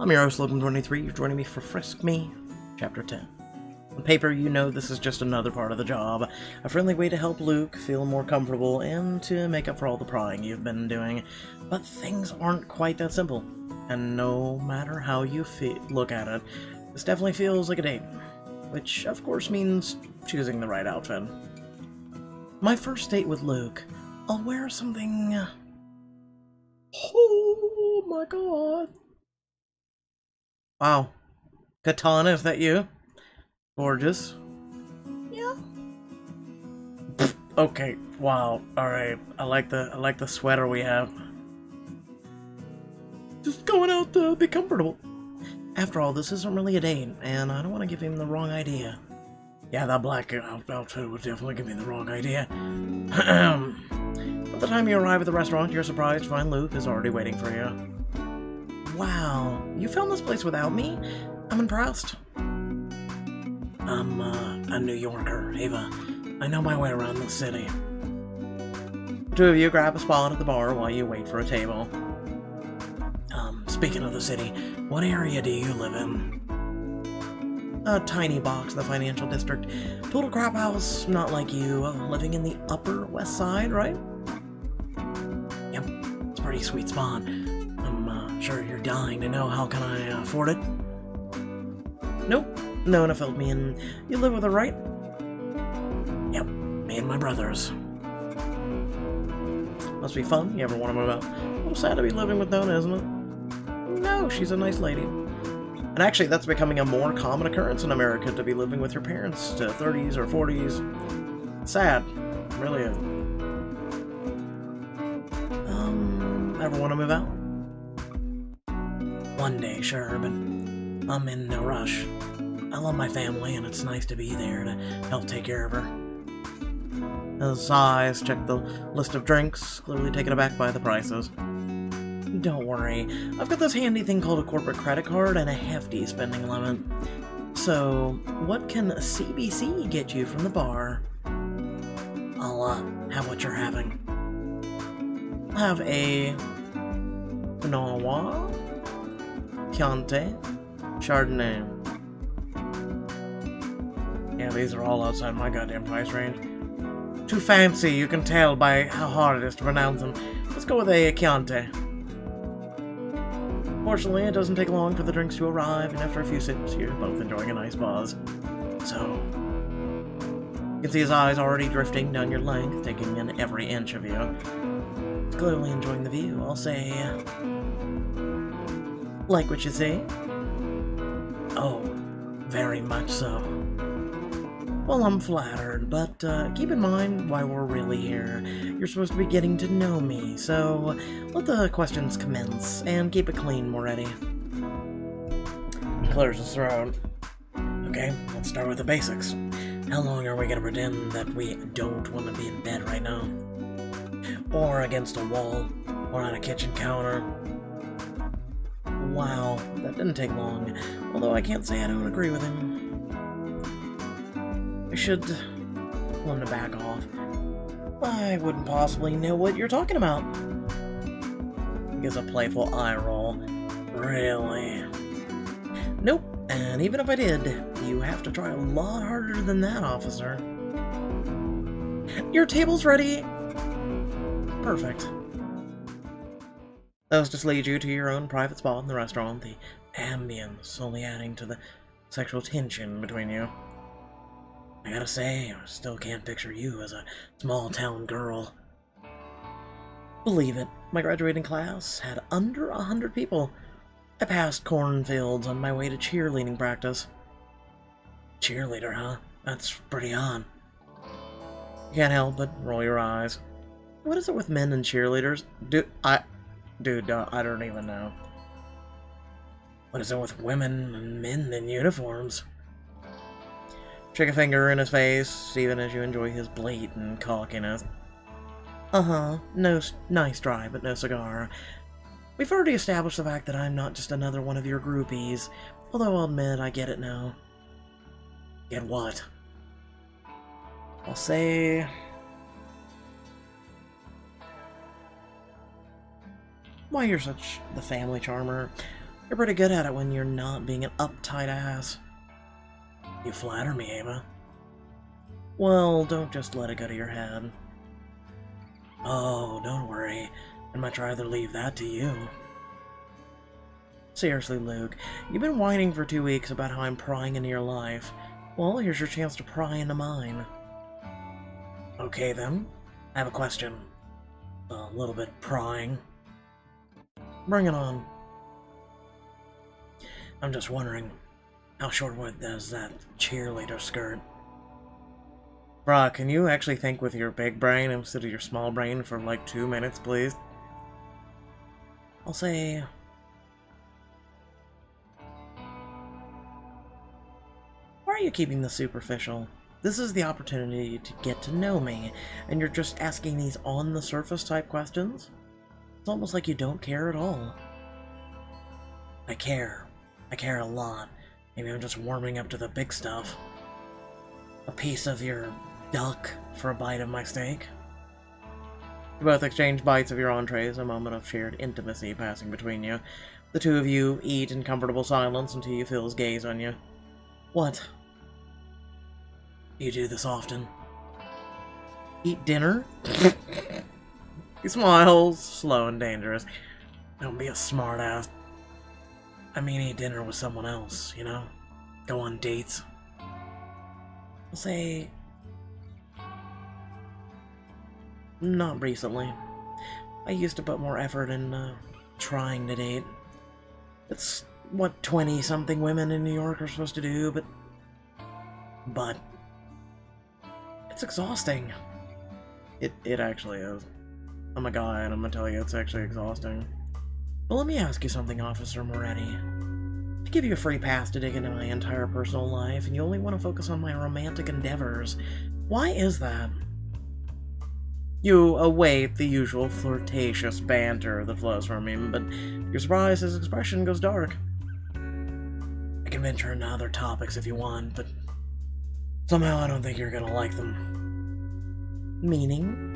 I'm your host, Lokim23. You're joining me for Frisk Me, Chapter 10. On paper, you know this is just another part of the job, a friendly way to help Luc feel more comfortable and to make up for all the prying you've been doing. But things aren't quite that simple, and no matter how you look at it, this definitely feels like a date, which of course means choosing the right outfit. My first date with Luc, I'll wear something... Oh my god. Wow. Katana, is that you? Gorgeous. Yeah. okay, wow. Alright. I like the I like the sweater we have. Just going out to be comfortable. After all, this isn't really a date, and I don't want to give him the wrong idea. Yeah, that black outfit would definitely give me the wrong idea. By the time you arrive at the restaurant, you're surprised to find Luc is already waiting for you. Wow, you found this place without me? I'm impressed. I'm uh, a New Yorker, Ava. I know my way around the city. Two of you grab a spot at the bar while you wait for a table. Um, speaking of the city, what area do you live in? A tiny box in the financial district. Total crap house, not like you. Uh, living in the upper west side, right? Yep, it's pretty sweet spot. Sure, you're dying to know how can I afford it? Nope, Nona filled me in. You live with her, right? Yep, me and my brothers. Must be fun. You ever want to move out? A little sad to be living with Nona, isn't it? No, she's a nice lady. And actually, that's becoming a more common occurrence in America to be living with your parents to 30s or 40s. sad. really. Um, ever want to move out? One day, sure, but I'm in no rush. I love my family, and it's nice to be there to help take care of her. His eyes check the list of drinks, clearly taken aback by the prices. Don't worry, I've got this handy thing called a corporate credit card and a hefty spending limit. So, what can CBC get you from the bar? I'll uh, have what you're having. Have a Noir Chianti, Chardonnay. Yeah, these are all outside my goddamn price range. Too fancy, you can tell by how hard it is to pronounce them. Let's go with a Chianti. Fortunately, it doesn't take long for the drinks to arrive, and after a few sips, you're both enjoying a nice buzz. So, you can see his eyes already drifting down your length, taking in every inch of you. He's clearly enjoying the view. I'll say, like what you say? Oh, very much so. Well, I'm flattered, but uh, keep in mind why we're really here. You're supposed to be getting to know me, so let the questions commence, and keep it clean, Moretti. Clears his throat. Okay, let's start with the basics. How long are we gonna pretend that we don't want to be in bed right now? Or against a wall, or on a kitchen counter, Wow, that didn't take long, although I can't say I don't agree with him. I should tell him to back off. I wouldn't possibly know what you're talking about. Gives a playful eye roll. Really? Nope, and even if I did, you have to try a lot harder than that, officer. Your table's ready! Perfect. Those just lead you to your own private spot in the restaurant, the ambience only adding to the sexual tension between you. I gotta say, I still can't picture you as a small town girl. Believe it, my graduating class had under a hundred people. I passed cornfields on my way to cheerleading practice. Cheerleader, huh? That's pretty on. You can't help but roll your eyes. What is it with men and cheerleaders? Do I Dude, I don't even know. What is it with women and men in uniforms? Shake a finger in his face, even as you enjoy his blatant cockiness. Uh-huh, no nice try, but no cigar. We've already established the fact that I'm not just another one of your groupies, although I'll admit I get it now. Get what? I'll say Why, you're such the family charmer. You're pretty good at it when you're not being an uptight ass. You flatter me, Ava. Well, don't just let it go to your head. Oh, don't worry. I'd much rather leave that to you. Seriously, Luc, you've been whining for two weeks about how I'm prying into your life. Well, here's your chance to pry into mine. Okay, then. I have a question. A little bit prying. Bring it on. I'm just wondering, how short does that cheerleader skirt? Bruh, can you actually think with your big brain instead of your small brain for like two minutes, please? I'll say... Why are you keeping this superficial? This is the opportunity to get to know me, and you're just asking these on-the-surface type questions? Almost like you don't care at all. I care. I care a lot. Maybe I'm just warming up to the big stuff. A piece of your duck for a bite of my steak. You both exchange bites of your entrees, a moment of shared intimacy passing between you. The two of you eat in comfortable silence until you feel his gaze on you. What? You do this often? Eat dinner? he smiles, slow and dangerous. Don't be a smartass. I mean, eat dinner with someone else, you know? Go on dates. I'll say... Not recently. I used to put more effort in, uh, trying to date. It's what 20-something women in New York are supposed to do, but... But... It's exhausting. It, it actually is. Oh I'm a guy, and I'm gonna tell you, it's actually exhausting. But let me ask you something, Officer Moretti. I give you a free pass to dig into my entire personal life, and you only want to focus on my romantic endeavors. Why is that? You await the usual flirtatious banter that flows from him, but you're surprised his expression goes dark. I can venture into other topics if you want, but somehow I don't think you're gonna like them. Meaning?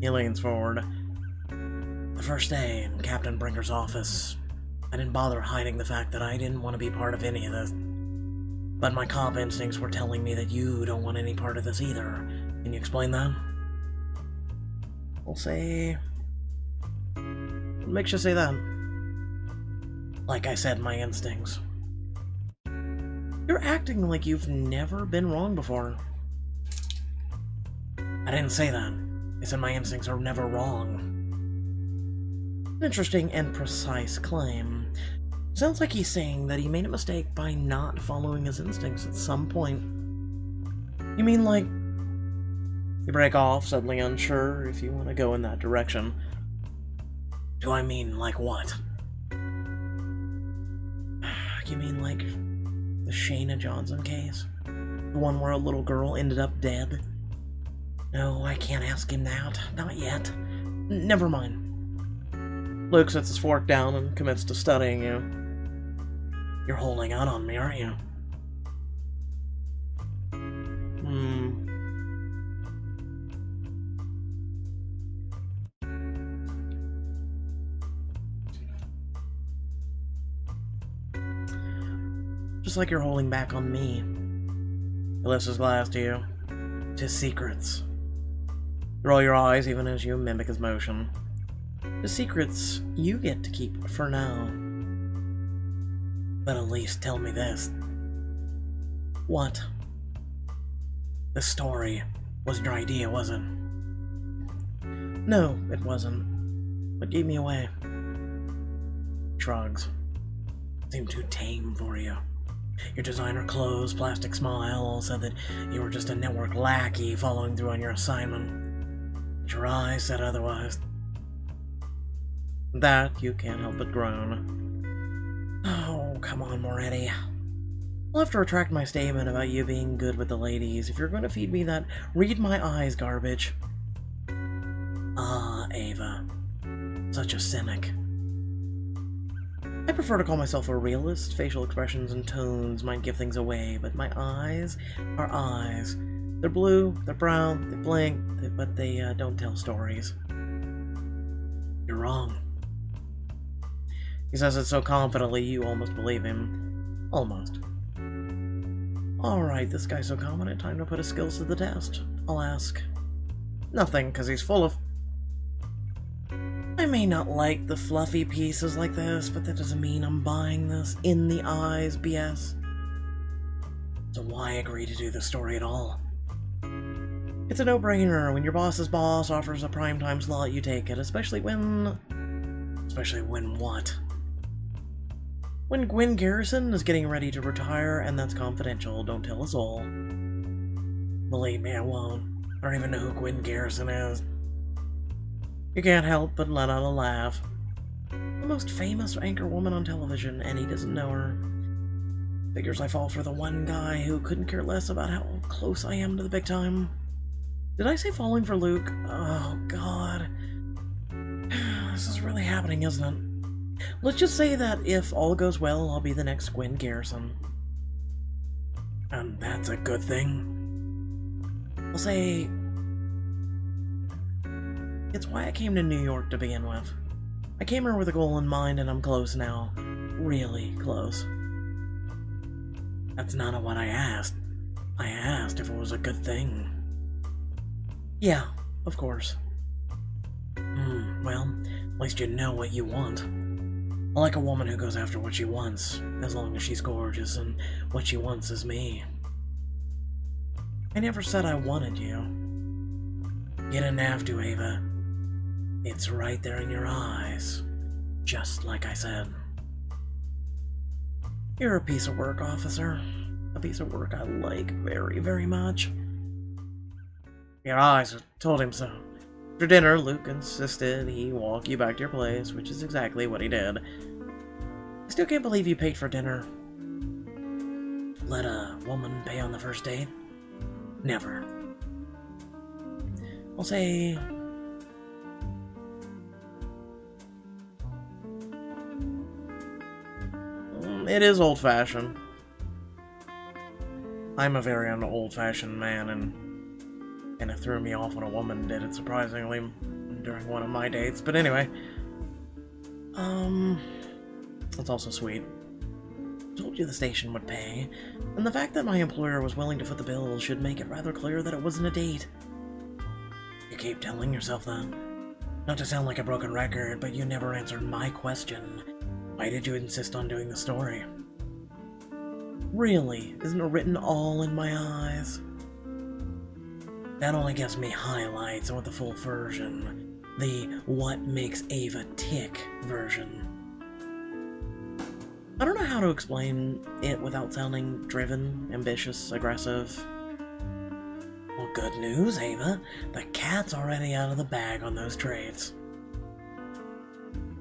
He leans forward. The first day in Captain Brinker's office, I didn't bother hiding the fact that I didn't want to be part of any of this. But my cop instincts were telling me that you don't want any part of this either. Can you explain that? We'll say... What makes you say that? Like I said, my instincts. You're acting like you've never been wrong before. I didn't say that. I said my instincts are never wrong. Interesting and precise claim. Sounds like he's saying that he made a mistake by not following his instincts at some point. You mean like you break off, suddenly unsure if you want to go in that direction. Do I mean like what? You mean like the Shayna Johnson case? The one where a little girl ended up dead? No, I can't ask him that. Not yet. Never mind. Luc sets his fork down and commits to studying you. You're holding out on me, aren't you? Hmm. Just like you're holding back on me. He lifts his glass to you. To secrets. Roll your eyes even as you mimic his motion. The secrets you get to keep for now. But at least tell me this. What? The story wasn't your idea, was it? No, it wasn't. What gave me away? Shrugs. Seemed too tame for you. Your designer clothes, plastic smile, said that you were just a network lackey following through on your assignment. Eyes said otherwise. That you can't help but groan. Oh, come on, Moretti. I'll have to retract my statement about you being good with the ladies if you're going to feed me that read my eyes garbage. Ah, Ava. Such a cynic. I prefer to call myself a realist. Facial expressions and tones might give things away, but my eyes are eyes. They're blue, they're brown, they blink, but they uh, don't tell stories. You're wrong. He says it so confidently you almost believe him. Almost. Alright, this guy's so confident, time to put his skills to the test. I'll ask. Nothing, because he's full of... I may not like the fluffy pieces like this, but that doesn't mean I'm buying this in the eyes BS. So why agree to do the story at all? It's a no-brainer. When your boss's boss offers a prime time slot, you take it, especially when... Especially when what? When Gwen Garrison is getting ready to retire, and that's confidential, don't tell us all. Believe me, I won't. I don't even know who Gwen Garrison is. You can't help but let out a laugh. The most famous anchor woman on television, and he doesn't know her. Figures I fall for the one guy who couldn't care less about how close I am to the big time. Did I say falling for Luc? Oh, God. This is really happening, isn't it? Let's just say that if all goes well, I'll be the next Gwen Garrison. And that's a good thing. I'll say... It's why I came to New York to begin with. I came here with a goal in mind and I'm close now. Really close. That's not what I asked. I asked if it was a good thing. Yeah, of course. Hmm, well, at least you know what you want. I like a woman who goes after what she wants, as long as she's gorgeous and what she wants is me. I never said I wanted you. You didn't have to, Ava. It's right there in your eyes, just like I said. You're a piece of work, officer. A piece of work I like very, very much. Your eyes told him so. After dinner, Luc insisted he walk you back to your place, which is exactly what he did. I still can't believe you paid for dinner. Let a woman pay on the first date? Never. I'll say mm, it is old-fashioned. I'm a very old-fashioned man, and and it threw me off when a woman did it surprisingly during one of my dates. But anyway, um, that's also sweet. Told you the station would pay, and the fact that my employer was willing to foot the bill should make it rather clear that it wasn't a date. You keep telling yourself that. Not to sound like a broken record, but you never answered my question. Why did you insist on doing the story? Really, isn't it written all in my eyes? That only gives me highlights with the full version. The what makes Ava tick version. I don't know how to explain it without sounding driven, ambitious, aggressive. Well, good news, Ava. The cat's already out of the bag on those trades.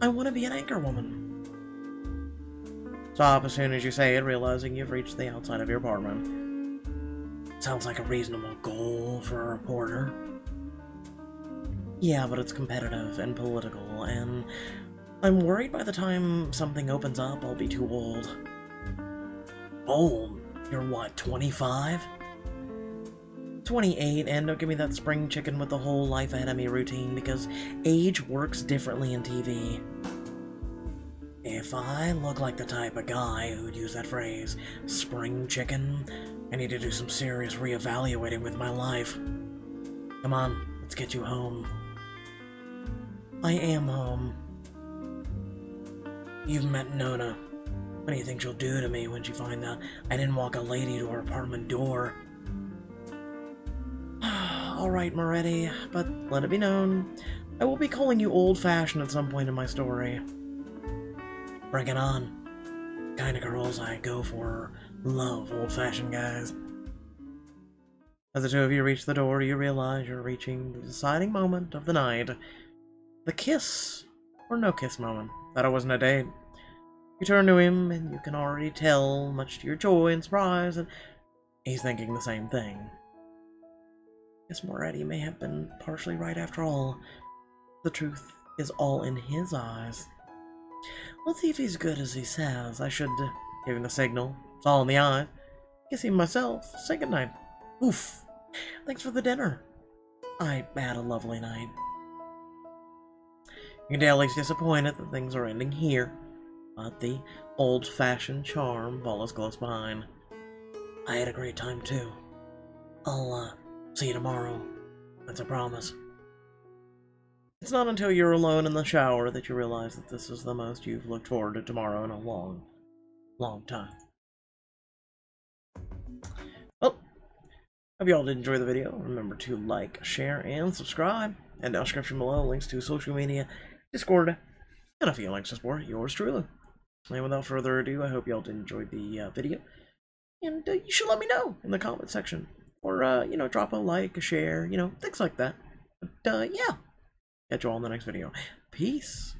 I want to be an anchor woman. Stop as soon as you say it, realizing you've reached the outside of your apartment. Sounds like a reasonable goal for a reporter. Yeah, but it's competitive and political, and I'm worried by the time something opens up, I'll be too old. Old? You're what, 25? 28, and don't give me that spring chicken with the whole life ahead of me routine, because age works differently in TV. If I look like the type of guy who'd use that phrase, spring chicken, I need to do some serious reevaluating with my life. Come on, let's get you home. I am home. You've met Nona. What do you think she'll do to me when she finds out I didn't walk a lady to her apartment door? Alright, Moretti, but let it be known, I will be calling you old-fashioned at some point in my story. Bring it on. Kind of girls I go for love old-fashioned guys. As the two of you reach the door, you realize you're reaching the deciding moment of the night. The kiss, or no kiss moment. That it wasn't a date. You turn to him, and you can already tell, much to your joy and surprise, that he's thinking the same thing. Guess Moretti may have been partially right after all. The truth is all in his eyes. Let's see if he's good as he says. I should uh, give him the signal. It's all in the eye. Kiss him myself. Say goodnight. Oof. Thanks for the dinner. I had a lovely night. Tell disappointed that things are ending here. but the old-fashioned charm follows close behind. I had a great time too. I'll uh, see you tomorrow. That's a promise. It's not until you're alone in the shower that you realize that this is the most you've looked forward to tomorrow in a long, long time. Well, hope you all did enjoy the video. Remember to like, share, and subscribe. And down description below, links to social media, Discord, and a few links to support yours truly. And without further ado, I hope you all did enjoy the uh, video. And uh, you should let me know in the comment section. Or, uh, you know, drop a like, a share, you know, things like that. But, uh, yeah. Catch you all in the next video. Peace.